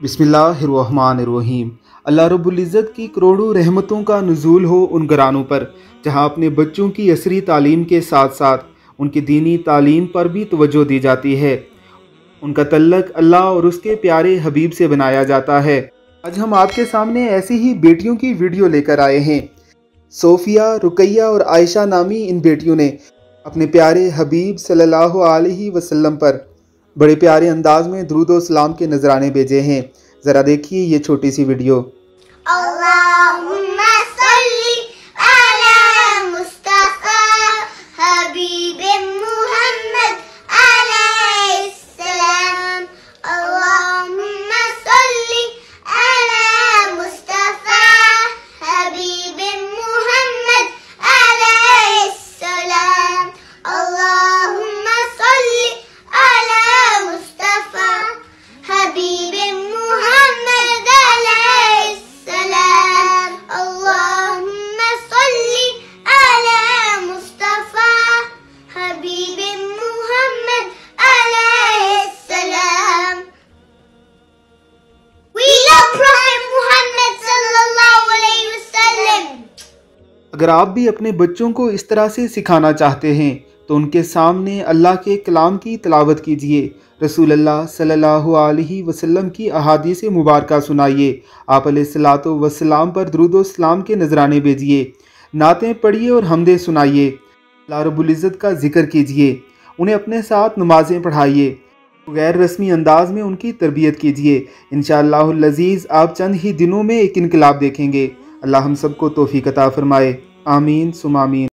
बिस्मिल्लाहिर्रहमानिर्रहीम अल्लाह रब्बुल की करोड़ों रहमतों का नज़ूल हो उन घरानों पर जहाँ अपने बच्चों की असरी तालीम के साथ साथ उनकी दीनी तालीम पर भी तवज्जो दी जाती है उनका तल्लक अल्लाह और उसके प्यारे हबीब से बनाया जाता है आज हम आपके सामने ऐसी ही बेटियों की वीडियो लेकर आए हैं। सोफिया, रुकैया और आयशा नामी इन बेटियों ने अपने प्यारे हबीब सल्लल्लाहु अलैहि वसल्लम पर बड़े प्यारे अंदाज में दरूद सलाम के नजराने भेजे हैं। ज़रा देखिए ये छोटी सी वीडियो। अगर आप भी अपने बच्चों को इस तरह से सिखाना चाहते हैं तो उनके सामने अल्लाह के कलाम की तलावत कीजिए। रसूल अल्लाह सल्लल्लाहु अलैहि वसल्लम की अहादीस मुबारक सुनाइए। आप सलात वसलाम पर दरुद सलाम के नजराने भेजिए। नातें पढ़िए और हमदे सुनाइए। रब्बुल का ज़िक्र कीजिए। उन्हें अपने साथ नमाजें पढ़ाइए। गैर रस्मी अंदाज में उनकी तरबियत कीजिए। इन लजीज़, आप चंद ही दिनों में एक इनकलाब देखेंगे। अल्लाह हम सबको तोफ़ी कता फ़रमाए। आमीन सुमामीन